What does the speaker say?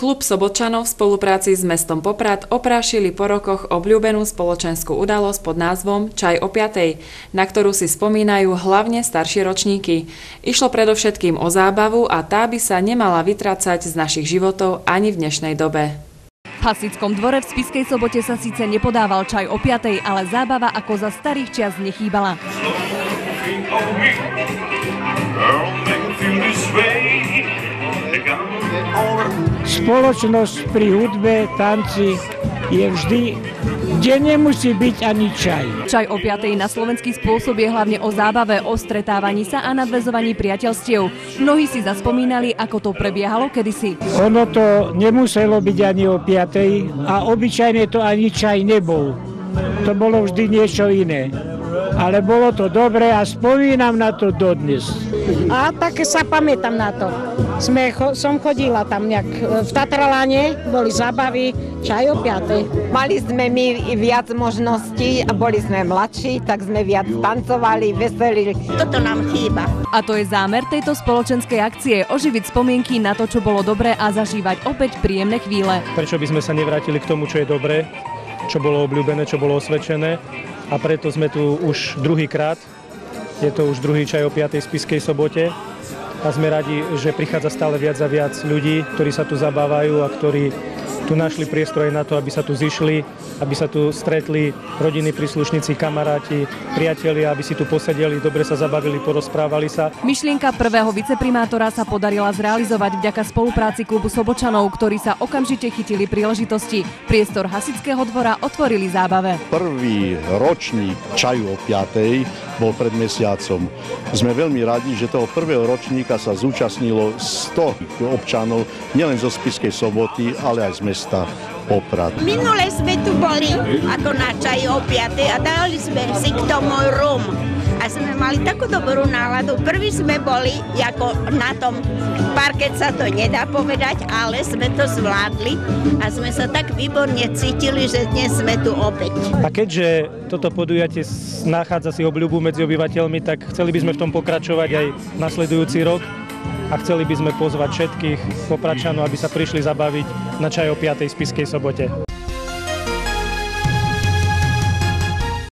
Klub Sobotčanov v spolupráci s mestom Poprad oprášili po rokoch obľúbenú spoločenskú udalosť pod názvom Čaj o 5, na ktorú si spomínajú hlavne staršie ročníky. Išlo predovšetkým o zábavu a tá by sa nemala vytracať z našich životov ani v dnešnej dobe. V Hasickom dvore v Spiskej sobote sa síce nepodával čaj o 5, ale zábava ako za starých čias nechýbala. Spoločnosť pri hudbe, tanci je vždy, kde nemusí byť ani čaj. Čaj o 5 na slovenský spôsob je hlavne o zábave, o stretávaní sa a nadvezovaní priateľstiev. Mnohí si zaspomínali, ako to prebiehalo kedysi. Ono to nemuselo byť ani o 5 a obyčajne to ani čaj nebol. To bolo vždy niečo iné ale bolo to dobré a spomínam na to dodnes. A tak sa pamätám na to. Sme, som chodila tam nejak e, v Tatraláne, boli zábavy, čaj o piatej. Mali sme my viac možností a boli sme mladší, tak sme viac tancovali, veselili. Toto nám chýba. A to je zámer tejto spoločenskej akcie, oživiť spomienky na to, čo bolo dobré a zažívať opäť príjemné chvíle. Prečo by sme sa nevrátili k tomu, čo je dobré, čo bolo obľúbené, čo bolo osvedčené a preto sme tu už druhýkrát. Je to už druhý čaj o 5. spiskej sobote a sme radi, že prichádza stále viac a viac ľudí, ktorí sa tu zabávajú a ktorí tu našli priestor aj na to, aby sa tu zišli, aby sa tu stretli rodiny, príslušníci, kamaráti, priatelia, aby si tu posedeli, dobre sa zabavili, porozprávali sa. Myšlienka prvého viceprimátora sa podarila zrealizovať vďaka spolupráci klubu Sobočanov, ktorí sa okamžite chytili príležitosti. Priestor Hasického dvora otvorili zábave. Prvý ročník čaju o 5. bol pred mesiacom. Sme veľmi radi, že toho prvého ročníka sa zúčastnilo 100 občanov, nielen zo Spiskej soboty, ale aj z mesta Poprad. Minule sme tu boli ako na čaj o 5 a dali sme si k tomu rum. A sme mali takú dobrú náladu. Prvý sme boli, ako na tom parket sa to nedá povedať, ale sme to zvládli a sme sa tak výborne cítili, že dnes sme tu opäť. A keďže toto podujatie nachádza si obľubu medzi obyvateľmi, tak chceli by sme v tom pokračovať aj nasledujúci rok a chceli by sme pozvať všetkých popračanov, aby sa prišli zabaviť na čaj o 5. spiskej sobote.